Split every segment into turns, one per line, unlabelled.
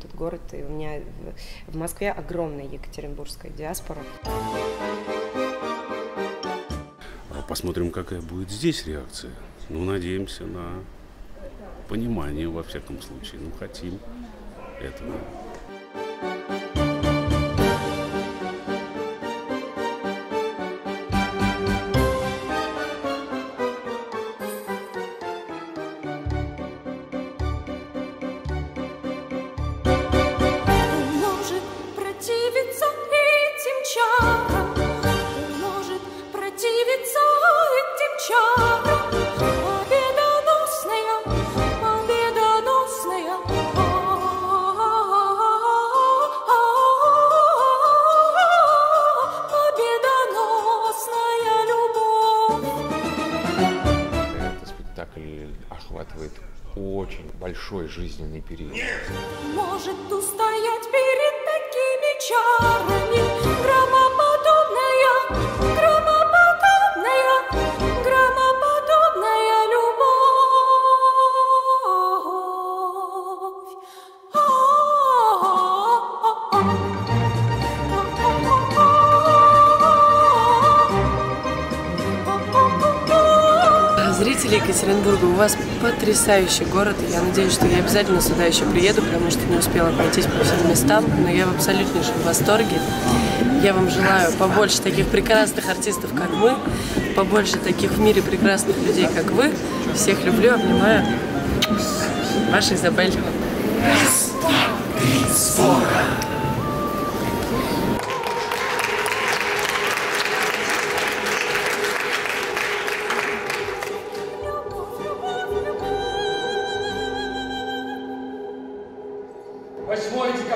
этот город, и у меня в Москве огромная екатеринбургская диаспора.
А посмотрим, какая будет здесь реакция. Ну, надеемся на понимание, во всяком случае. Ну, хотим этого.
Спектакль охватывает очень большой жизненный период.
Может устоять перед
Зрители Екатеринбурга, у вас потрясающий город. Я надеюсь, что я обязательно сюда еще приеду, потому что не успела пройтись по всем местам. Но я в абсолютнейшем восторге. Я вам желаю побольше таких прекрасных артистов, как мы, побольше таких в мире прекрасных людей, как вы. Всех люблю, обнимаю. Ваша Изабель.
Восьмое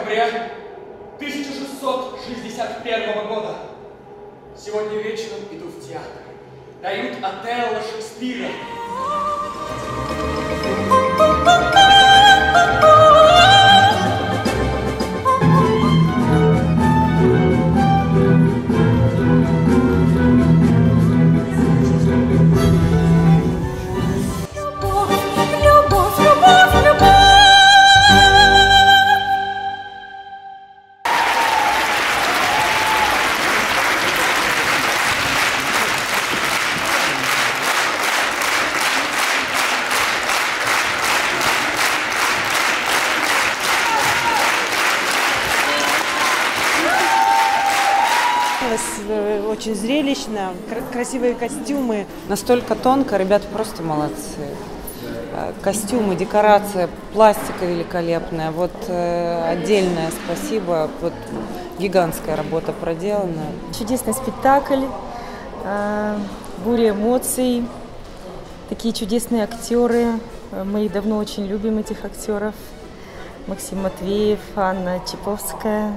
декабря 1661 года. Сегодня вечером иду в театр. Дают Отелло Шекспира.
Очень зрелищно, кра- красивые костюмы. Настолько тонко, ребята просто молодцы. Э, Костюмы, декорация, пластика великолепная. Вот э, отдельное спасибо. Вот гигантская работа проделана.
Чудесный спектакль, э, буря эмоций, такие чудесные актеры. Мы давно очень любим, этих актеров. Максим Матвеев, Анна Чиповская.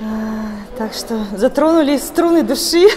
А, так что затронули струны души.